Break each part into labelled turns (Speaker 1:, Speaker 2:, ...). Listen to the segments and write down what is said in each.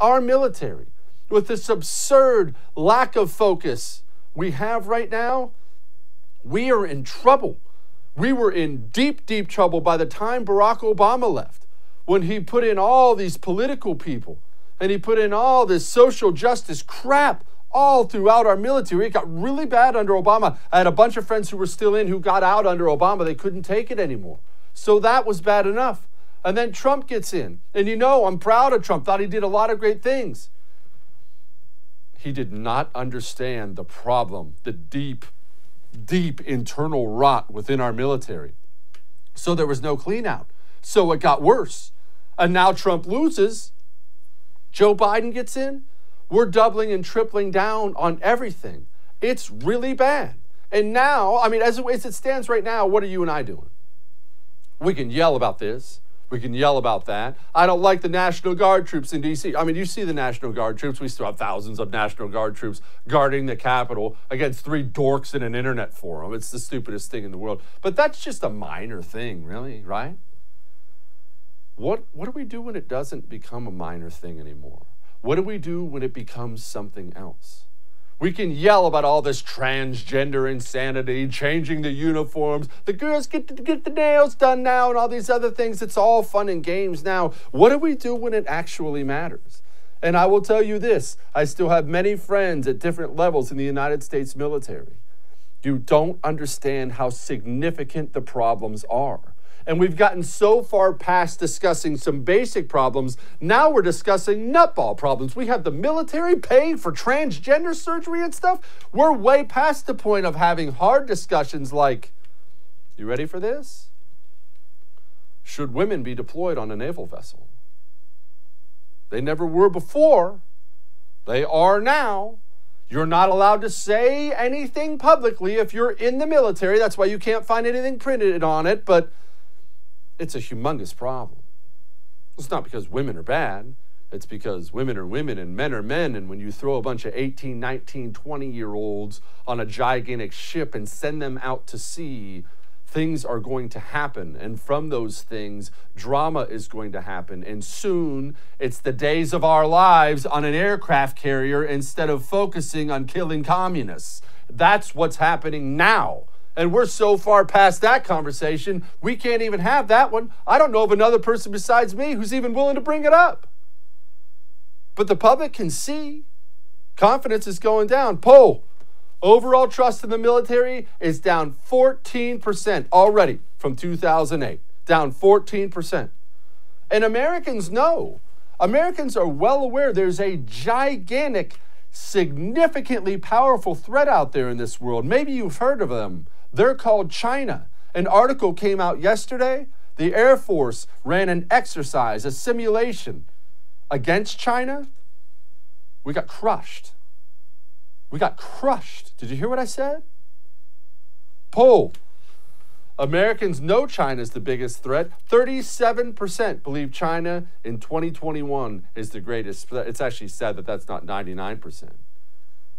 Speaker 1: our military, with this absurd lack of focus we have right now, we are in trouble. We were in deep, deep trouble by the time Barack Obama left, when he put in all these political people and he put in all this social justice crap all throughout our military. It got really bad under Obama. I had a bunch of friends who were still in who got out under Obama. They couldn't take it anymore. So that was bad enough. And then Trump gets in. And you know, I'm proud of Trump, thought he did a lot of great things. He did not understand the problem, the deep, deep internal rot within our military. So there was no clean out. So it got worse. And now Trump loses. Joe Biden gets in. We're doubling and tripling down on everything. It's really bad. And now, I mean, as it, as it stands right now, what are you and I doing? We can yell about this. We can yell about that. I don't like the National Guard troops in D.C. I mean, you see the National Guard troops. We still have thousands of National Guard troops guarding the Capitol against three dorks in an internet forum. It's the stupidest thing in the world. But that's just a minor thing, really, right? What, what do we do when it doesn't become a minor thing anymore? What do we do when it becomes something else? We can yell about all this transgender insanity, changing the uniforms. The girls get to get the nails done now, and all these other things. It's all fun and games now. What do we do when it actually matters? And I will tell you this I still have many friends at different levels in the United States military. You don't understand how significant the problems are. And we've gotten so far past discussing some basic problems. Now we're discussing nutball problems. We have the military paying for transgender surgery and stuff. We're way past the point of having hard discussions like, you ready for this? Should women be deployed on a naval vessel? They never were before. They are now. You're not allowed to say anything publicly if you're in the military. That's why you can't find anything printed on it. But it's a humongous problem. It's not because women are bad. It's because women are women and men are men. And when you throw a bunch of 18, 19, 20 year olds on a gigantic ship and send them out to sea, things are going to happen. And from those things, drama is going to happen. And soon, it's the days of our lives on an aircraft carrier instead of focusing on killing communists. That's what's happening now. And we're so far past that conversation, we can't even have that one. I don't know of another person besides me who's even willing to bring it up. But the public can see confidence is going down. Poll overall trust in the military is down 14% already from 2008, down 14%. And Americans know, Americans are well aware there's a gigantic, significantly powerful threat out there in this world. Maybe you've heard of them. They're called China. An article came out yesterday. The Air Force ran an exercise, a simulation against China. We got crushed. We got crushed. Did you hear what I said? Poll. Americans know China is the biggest threat. 37% believe China in 2021 is the greatest. It's actually said that that's not 99%.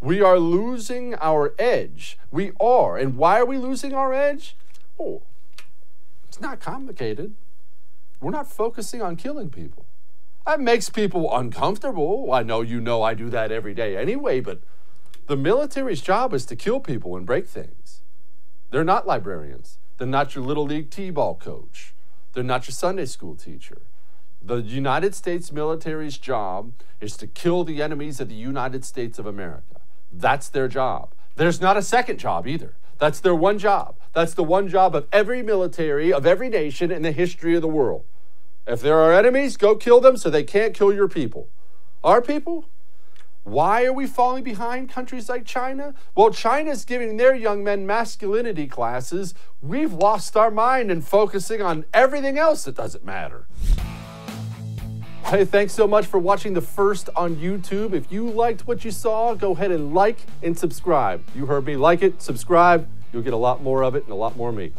Speaker 1: We are losing our edge. We are. And why are we losing our edge? Oh, it's not complicated. We're not focusing on killing people. That makes people uncomfortable. I know you know I do that every day anyway, but the military's job is to kill people and break things. They're not librarians. They're not your little league t-ball coach. They're not your Sunday school teacher. The United States military's job is to kill the enemies of the United States of America. That's their job. There's not a second job either. That's their one job. That's the one job of every military, of every nation in the history of the world. If there are enemies, go kill them so they can't kill your people. Our people? Why are we falling behind countries like China? Well, China's giving their young men masculinity classes. We've lost our mind and focusing on everything else that doesn't matter. Hey, thanks so much for watching the first on YouTube. If you liked what you saw, go ahead and like and subscribe. You heard me, like it, subscribe. You'll get a lot more of it and a lot more of me.